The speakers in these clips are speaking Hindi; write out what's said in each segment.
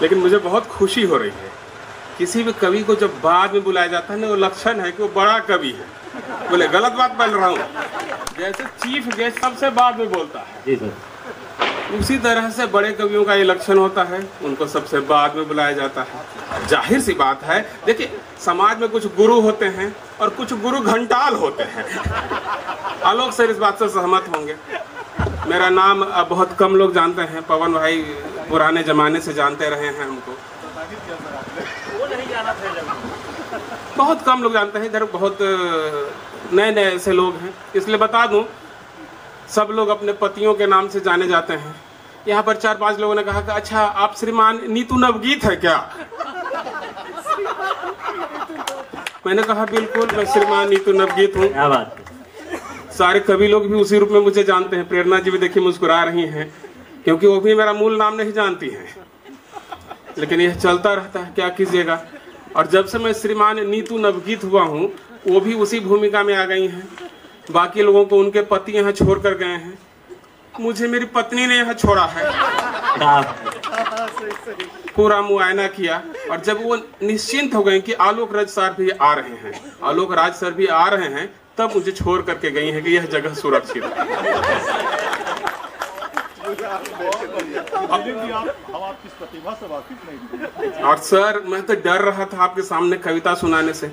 लेकिन मुझे बहुत खुशी हो रही है। किसी भी कवि को जब बाद में बुलाया जाता है ना वो लक्षण है कि वो बड़ा कवि है। बोले गलत बात बोल रहा हूँ। जैसे चीफ गेस्ट सबसे बाद में बोलता है। जी सर। उसी तरह से बड़े कवियों का ये लक्षण होता है। उनको सबसे बाद में बुलाया जाता है। ज़ाहिर सी बात है देखिए समाज में कुछ गुरु होते हैं और कुछ गुरु घंटाल होते हैं। आलोक सर इस बात से सहमत होंगे। मेरा नाम बहुत कम लोग जानते हैं। पवन भाई पुराने जमाने से जानते रहे हैं हमको। बहुत कम लोग जानते हैं, इधर बहुत नए नए ऐसे लोग हैं। इसलिए बता दूँ, सब लोग अपने पतियों के नाम से जाने जाते हैं। यहाँ पर चार पाँच लोगों ने कहा कि अच्छा आप श्रीमान नीतू नवगीत है क्या? मैंने कहा, बिल्कुल, मैं श्रीमान नीतू नवगीत हूँ। है? सारे कवि लोग भी उसी रूप में मुझे जानते हैं। प्रेरणा जी भी देखिए मुस्कुरा रही हैं, क्योंकि वो भी मेरा मूल नाम नहीं जानती हैं। लेकिन यह चलता रहता है, क्या कीजिएगा? और जब से मैं श्रीमान नीतू नवगीत हुआ हूँ, वो भी उसी भूमिका में आ गई हैं। बाकी लोगों को उनके पति यहाँ छोड़ कर गए हैं। मुझे मेरी पत्नी ने यहाँ छोड़ा है? पूरा मुआयना किया। और जब वो निश्चिंत हो गए कि आलोक राज सर भी आ रहे हैं, आलोक राज सर भी आ रहे हैं तब मुझे छोड़ करके गई है कि यह जगह सुरक्षित है। अभी भी आप हम आपकी इस प्रतिभा से वाकिफ नहीं थे और सर मैं तो डर रहा था आपके सामने कविता सुनाने से।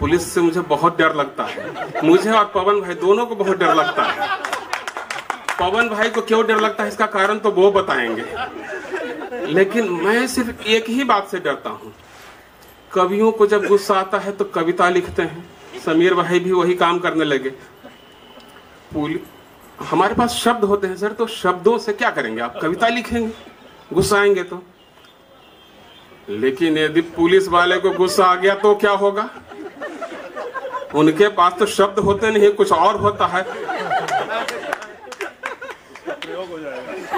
पुलिस से मुझे बहुत डर लगता है। मुझे और पवन भाई दोनों को बहुत डर लगता है। पवन भाई को क्यों डर लगता है इसका कारण तो वो बताएँगे। लेकिन मैं सिर्फ़ एक ही बात से डरता हूँ। कवियों को जब गुस्सा आता है तो कविता लिखते हैं। समीर भाई भी वही काम करने लगे। हमारे पास शब्द होते हैं, सर तो शब्दों से क्या करेंगे? आप कविता लिखेंगे, गुस्सा आएँगे तो। लेकिन यदि पुलिस वाले को गुस्सा आ गया तो क्या होगा? उनके पास तो शब्द होते नहीं, कुछ और होता है।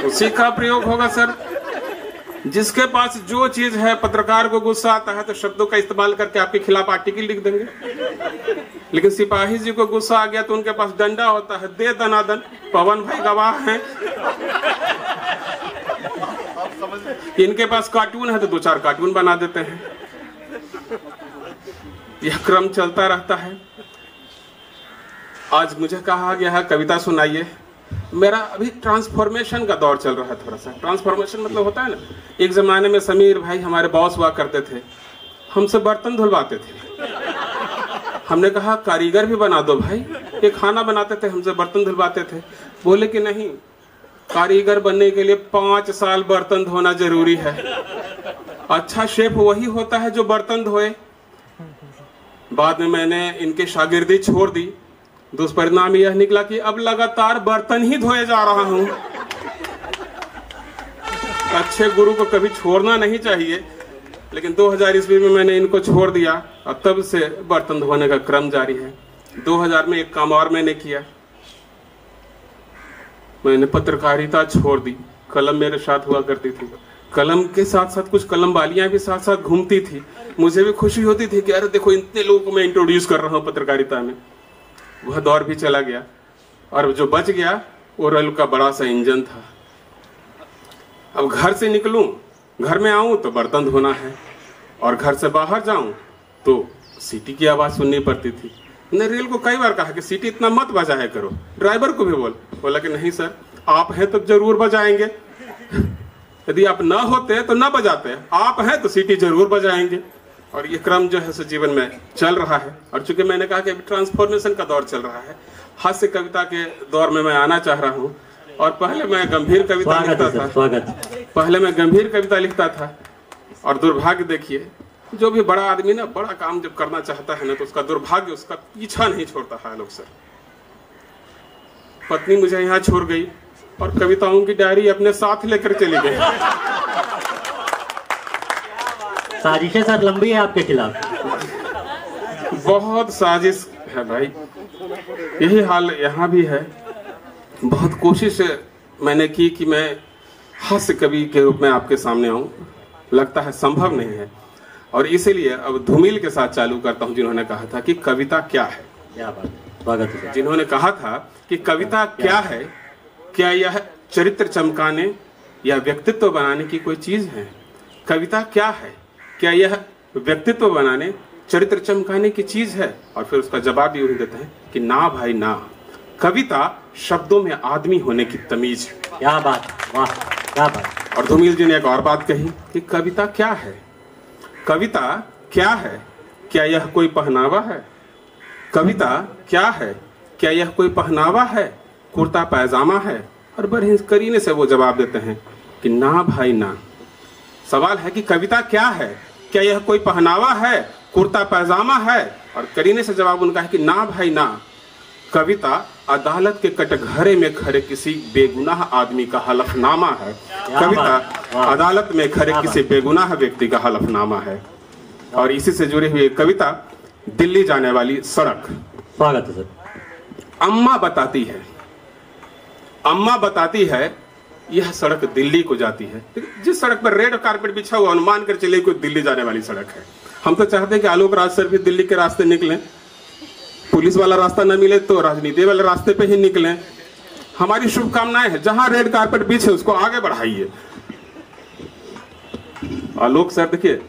उसी का प्रयोग होगा, सर। जिसके पास जो चीज़ है, पत्रकार को गुस्सा आता है तो शब्दों का इस्तेमाल करके आपके खिलाफ आर्टिकल लिख देंगे। लेकिन सिपाही जी को गुस्सा आ गया तो उनके पास डंडा होता है, दे दनादन, पवन भाई गवाह हैं। इनके पास कार्टून है तो दो चार कार्टून बना देते हैं। यह क्रम चलता रहता है। आज मुझे कहा गया है, कविता सुनाइए। मेरा अभी ट्रांसफॉर्मेशन का दौर चल रहा है थोड़ा सा। ट्रांसफॉर्मेशन मतलब होता है ना, एक जमाने में समीर भाई हमारे बॉस हुआ करते थे हमसे बर्तन धुलवाते थे। हमने कहा, कारीगर भी बना दो भाई, ये खाना बनाते थे हमसे बर्तन धुलवाते थे। बोले कि नहीं, कारीगर बनने के लिए पाँच साल बर्तन धोना ज़रूरी है। अच्छा शेफ वही होता है जो बर्तन धोए। बाद में मैंने इनके शागिर्दी छोड़ दी। दुष्परिणाम यह निकला कि अब लगातार बर्तन ही धोए जा रहा हूँ। अच्छे गुरु को कभी छोड़ना नहीं चाहिए, लेकिन 2000 ईस्वी में मैंने इनको छोड़ दिया, और तब से बर्तन धोने का क्रम जारी है। 2000 में एक काम और मैंने किया। मैंने पत्रकारिता छोड़ दी। कलम मेरे साथ हुआ करती थी। कलम के साथ साथ कुछ कलम वालियाँ भी साथ साथ घूमती थी। मुझे भी खुशी होती थी कि अरे देखो, इतने लोगों को मैं इंट्रोड्यूस कर रहा हूँ पत्रकारिता में। वह दौर भी चला गया। और जो बच गया, वो रेल का बड़ा सा इंजन था। अब घर से निकलूं, घर में आऊँ तो बर्तन धोना है, और घर से बाहर जाऊँ तो सीटी की आवाज़ सुननी पड़ती थी। मैंने रेल को कई बार कहा कि सीटी इतना मत बजाया करो। ड्राइवर को भी बोल, बोला कि नहीं सर, आप हैं तो ज़रूर बजाएँगे। यदि आप ना होते तो ना बजाते, आप हैं तो सीटी ज़रूर बजाएँगे। और ये क्रम जो है सो जीवन में चल रहा है। और चूँकि मैंने कहा कि ट्रांसफॉर्मेशन का दौर चल रहा है हास्य कविता के दौर में मैं आना चाह रहा हूँ। और पहले मैं गंभीर कविता लिखता था। स्वागत। पहले मैं गंभीर कविता लिखता था। और दुर्भाग्य देखिए जो भी बड़ा आदमी ना बड़ा काम जब करना चाहता है ना तो उसका दुर्भाग्य उसका पीछा नहीं छोड़ता है लोग सर। पत्नी मुझे यहाँ छोड़ गई और कविताओं की डायरी अपने साथ लेकर चली गई। साजिशें सर लंबी है आपके खिलाफ। बहुत साजिश है भाई। यही हाल यहाँ भी है। बहुत कोशिश मैंने की कि मैं हास्य कवि के रूप में आपके सामने आऊँ। लगता है संभव नहीं है। और इसीलिए अब धूमिल के साथ चालू करता हूँ जिन्होंने कहा था कि कविता क्या है। क्या बात स्वागत जिन्होंने कहा था कि कविता क्या है क्या यह चरित्र चमकाने या व्यक्तित्व बनाने की कोई चीज़ है? कविता क्या है? क्या यह व्यक्तित्व बनाने चरित्र चमकाने की चीज़ है? और फिर उसका जवाब भी उन्हें देते हैं कि ना भाई ना। कविता शब्दों में आदमी होने की तमीज क्या बात वाह क्या बात। और धूमिल जी ने एक और बात कही कि कविता क्या है? कविता क्या है? क्या यह कोई पहनावा है? कविता क्या है? क्या यह कोई पहनावा है? कुर्ता पैजामा है? और बड़े करीने से वो जवाब देते हैं कि ना भाई ना। सवाल है कि कविता क्या है? क्या यह कोई पहनावा है? कुर्ता पैजामा है? और करीने से जवाब उनका है कि ना भाई ना। कविता अदालत के कटघरे में खड़े किसी बेगुनाह आदमी का हलफनामा है। कविता अदालत में खड़े किसी बेगुनाह व्यक्ति का हलफनामा है। और इसी से जुड़ी हुई कविता दिल्ली जाने वाली सड़क। स्वागत है सर। अम्मा बताती है। अम्मा बताती है यह सड़क दिल्ली को जाती है। जिस सड़क पर रेड कारपेट बिछा हुआ अनुमान कर चले कोई दिल्ली जाने वाली सड़क है। हम तो चाहते हैं कि आलोक राज सर भी दिल्ली के रास्ते निकले। पुलिस वाला रास्ता न मिले तो राजनीति वाले रास्ते पे ही निकले। हमारी शुभकामनाएँ हैं, जहाँ रेड कारपेट बिछे, उसको आगे बढ़ाइए। आलोक सर, देखिए,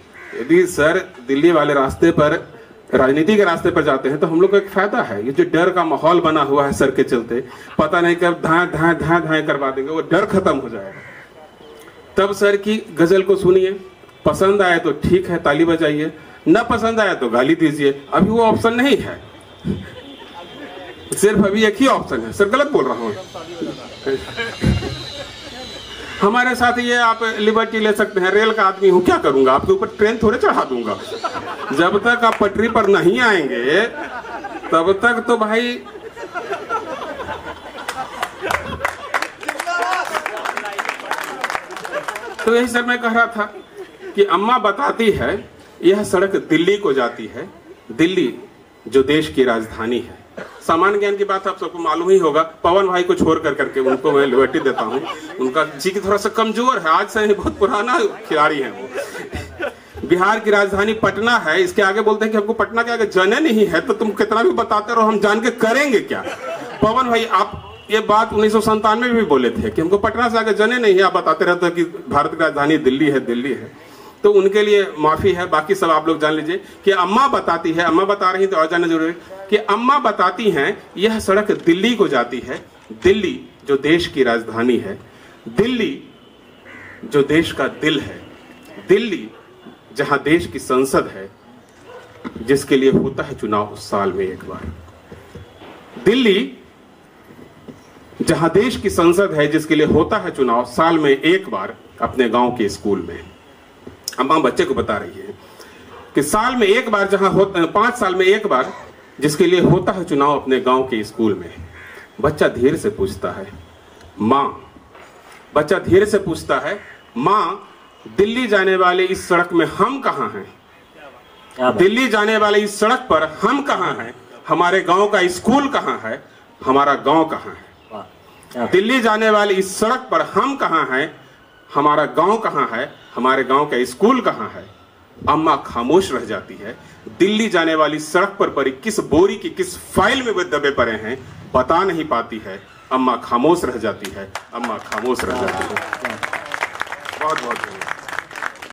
यदि सर दिल्ली वाले रास्ते पर राजनीति के रास्ते पर जाते हैं तो हम लोग को एक फ़ायदा है। ये जो डर का माहौल बना हुआ है सर के चलते, पता नहीं कब धाए धाए धाए धाए करवा देंगे, वो डर खत्म हो जाएगा। तब सर की गज़ल को सुनिए, पसंद आए तो ठीक है, ताली बजाइए, न पसंद आए तो गाली दीजिए। अभी वो ऑप्शन नहीं है। सिर्फ़ अभी एक ही ऑप्शन है। सर, गलत बोल रहा हूँ। हमारे साथ ये आप लिबर्टी ले सकते हैं रेल का आदमी हूँ, क्या करूँगा? आपके ऊपर ट्रेन थोड़े चढ़ा दूँगा। जब तक आप पटरी पर नहीं आएँगे, तब तक तो भाई तो यही सर मैं कह रहा था कि अम्मा बताती है, यह सड़क दिल्ली को जाती है। दिल्ली, जो देश की राजधानी है। सामान्य ज्ञान की बात आप सबको मालूम ही होगा, पवन भाई को छोड़ कर करके उनको मैं लिबर्टी देता हूँ। उनका जी की थोड़ा सा कमज़ोर है, आज से बहुत पुराना खिलाड़ी है वो। बिहार की राजधानी पटना है, इसके आगे बोलते हैं कि हमको पटना के आगे जने नहीं है तो तुम कितना भी बताते रहो, हम जान के करेंगे क्या? पवन भाई, आप ये बात उन्नीस सौ में भी बोले थे कि हमको पटना से आगे जने नहीं है, आप बताते रहते हो कि भारत की राजधानी दिल्ली है दिल्ली है। तो उनके लिए माफ़ी है। बाकी सब आप लोग जान लीजिए कि अम्मा बताती है, अम्मा बता रही तो और जानना ज़रूरी कि अम्मा बताती हैं, यह सड़क दिल्ली को जाती है। दिल्ली जो देश की राजधानी है। दिल्ली जो देश का दिल है। दिल्ली जहाँ देश की संसद है, जिसके लिए होता है चुनाव उस साल में एक बार। दिल्ली जहाँ देश की संसद है, जिसके लिए होता है चुनाव साल में एक बार अपने गाँव के स्कूल में। अम्मा बच्चे को बता रही है कि साल में एक बार जहाँ हो पाँच साल में एक बार जिसके लिए होता है चुनाव अपने गाँव के स्कूल में बच्चा धीरे से पूछता है माँ बच्चा धीरे से पूछता है माँ दिल्ली जाने वाले इस सड़क में हम कहाँ हैं? दिल्ली जाने वाले इस सड़क पर हम कहाँ हैं? हमारे गाँव का स्कूल कहाँ है? हमारा गाँव कहाँ है। दिल्ली जाने वाली इस सड़क पर हम कहाँ हैं? हमारा गाँव कहाँ है? हमारे गाँव का स्कूल कहाँ है? अम्मा खामोश रह जाती है। दिल्ली जाने वाली सड़क पर पड़ी किस बोरी की किस फ़ाइल में वे दबे पड़े हैं, बता नहीं पाती है। अम्मा खामोश रह जाती है। अम्मा खामोश रह जाती है। बहुत बहुत धन्यवाद।